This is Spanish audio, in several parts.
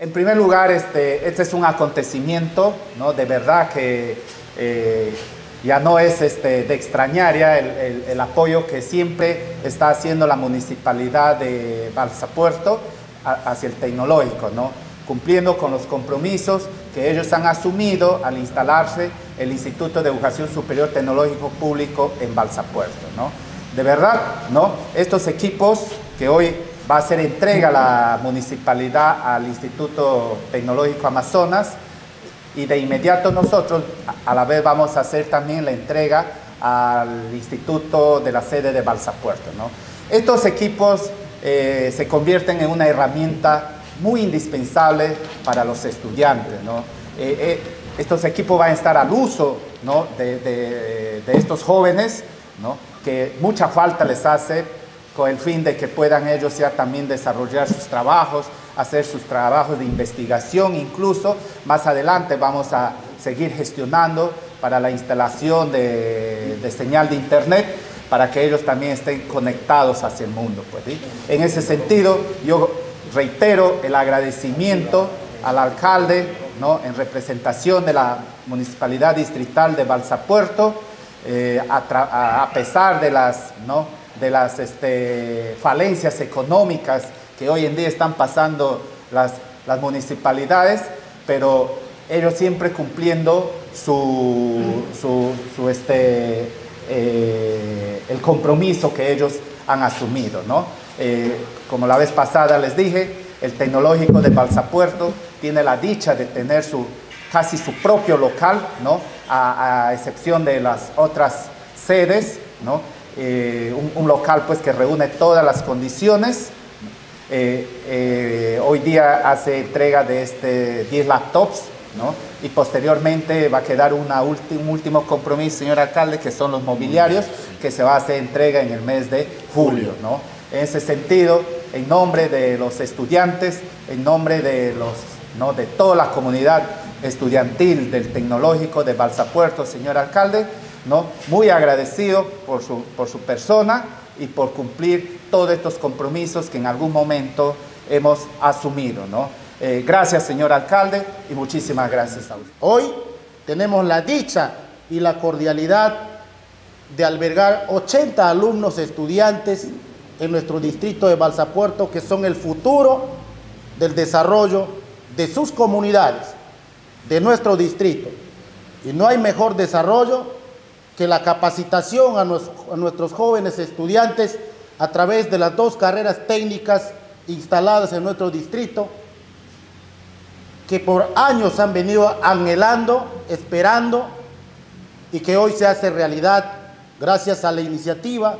En primer lugar, este, este es un acontecimiento, ¿no? De verdad que eh, ya no es este, de extrañar ya el, el, apoyo que siempre está haciendo la municipalidad de Balsa Puerto hacia el tecnológico, ¿no? cumpliendo con los compromisos que ellos han asumido al instalarse el Instituto de Educación Superior Tecnológico Público en Balsa Puerto. ¿no? De verdad, ¿no? estos equipos que hoy va a ser entrega la municipalidad al Instituto Tecnológico Amazonas y de inmediato nosotros a la vez vamos a hacer también la entrega al Instituto de la sede de Balsa Puerto. ¿no? Estos equipos eh, se convierten en una herramienta muy indispensable para los estudiantes. Eh, eh, estos equipos van a estar al uso de, estos jóvenes, que mucha falta les hace con el fin de que puedan ellos ya también desarrollar sus trabajos, hacer sus trabajos de investigación incluso. Más adelante vamos a seguir gestionando para la instalación de, señal de internet para que ellos también estén conectados hacia el mundo. Pues. En ese sentido, yo reitero el agradecimiento al alcalde, ¿no? en representación de la Municipalidad Distrital de Balsapuerto, eh, a, a, a, pesar de las... ¿no? De las este, falencias económicas que hoy en día están pasando las, las municipalidades, pero ellos siempre cumpliendo su, su, este, eh, el compromiso que ellos han asumido. ¿no? Eh, como la vez pasada les dije, el tecnológico de Balsapuerto tiene la dicha de tener su, casi su propio local, ¿no? a, a excepción de las otras sedes, ¿no? Eh, un, un, local pues que reúne todas las condiciones. Eh, eh, hoy día hace entrega de este 10 laptops, ¿no? Y posteriormente va a quedar una un último compromiso, señor alcalde, que son los mobiliarios, que se va a hacer entrega en el mes de julio, ¿no? En ese sentido, en nombre de los estudiantes, en nombre de, los, ¿no? de toda la comunidad estudiantil del Tecnológico de Balsapuerto, señor alcalde, ¿no? Muy agradecido por su, por su persona y por cumplir todos estos compromisos que en algún momento hemos asumido, ¿no? Eh, gracias, señor alcalde, y muchísimas gracias a usted. Hoy tenemos la dicha y la cordialidad de albergar 80 alumnos estudiantes en nuestro distrito de Balsapuerto, que son el futuro del desarrollo de sus comunidades, de nuestro distrito. Y no hay mejor desarrollo que la capacitación a, a, nuestros jóvenes estudiantes a través de las dos carreras técnicas instaladas en nuestro distrito, que por años han venido anhelando, esperando, y que hoy se hace realidad gracias a la iniciativa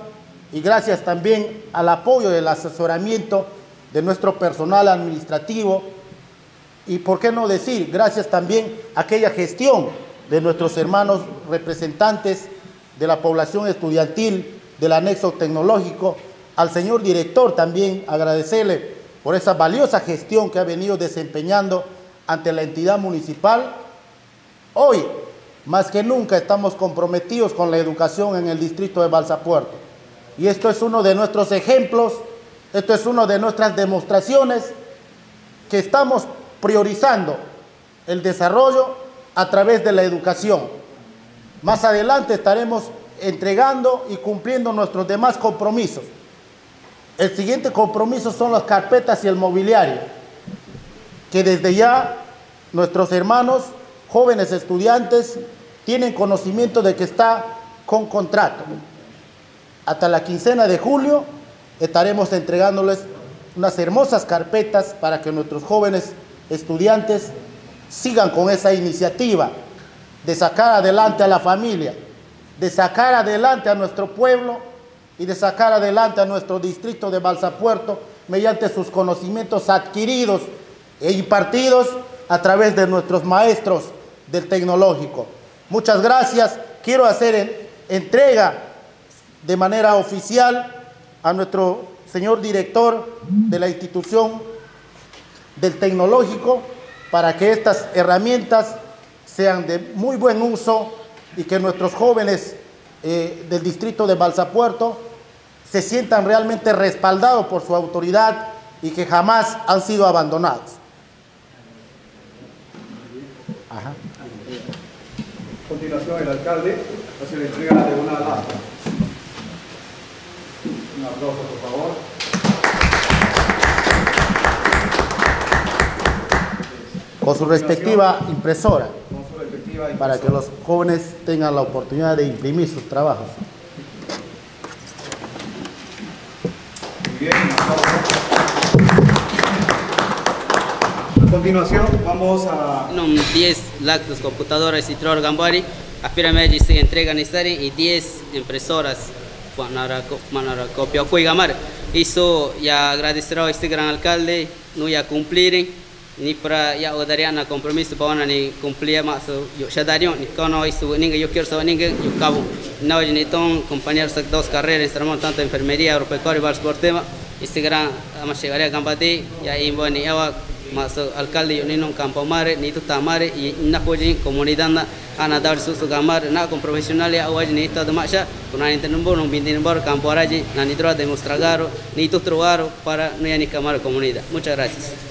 y gracias también al apoyo del asesoramiento de nuestro personal administrativo y, por qué no decir, gracias también a aquella gestión de nuestros hermanos representantes de la población estudiantil del anexo tecnológico, al señor director también agradecerle por esa valiosa gestión que ha venido desempeñando ante la entidad municipal. Hoy, más que nunca, estamos comprometidos con la educación en el distrito de Balsapuerto. Y esto es uno de nuestros ejemplos, esto es una de nuestras demostraciones que estamos priorizando el desarrollo a través de la educación. Más adelante estaremos entregando y cumpliendo nuestros demás compromisos. El siguiente compromiso son las carpetas y el mobiliario, que desde ya nuestros hermanos, jóvenes estudiantes, tienen conocimiento de que está con contrato. Hasta la quincena de julio estaremos entregándoles unas hermosas carpetas para que nuestros jóvenes estudiantes sigan con esa iniciativa de sacar adelante a la familia, de sacar adelante a nuestro pueblo y de sacar adelante a nuestro distrito de Balsapuerto mediante sus conocimientos adquiridos e impartidos a través de nuestros maestros del tecnológico. Muchas gracias. Quiero hacer en, entrega de manera oficial a nuestro señor director de la institución del tecnológico para que estas herramientas sean de muy buen uso y que nuestros jóvenes eh, del distrito de Balsapuerto se sientan realmente respaldados por su autoridad y que jamás han sido abandonados. A continuación, el alcalde hace la entrega de una lata. Un aplauso, por favor. Con su respectiva impresora, Con su respectiva para que los jóvenes tengan la oportunidad de imprimir sus trabajos. Muy bien. A continuación vamos a Num 10 lactos computadoras y Citror Gambari, aspirame se entrega necesari y 10 impresoras copia Cuigamar. Isso ya agradecer a este gran alcalde, no ya cumplir ni para ya odaria na compromisso para ni cumplir mas yo ya dario ni kono isso ninguém eu quero só ninguém eu cabo. Não ni então companheiros de duas carreiras estamos tanto enfermeria agropecuária e esportiva este gran ama chegaria gambate ya imbo ni ewa mas alcalde yo ni non campo mare ni tu tamare y na podi comunidad na ana dar susu gamar na com profissional ya awaj ni ta damasha kuna ni tenumbo non bindi nomor campo araji na ni droga demostragaro ni tu troaro para no ya ni camar comunidad. Muchas gracias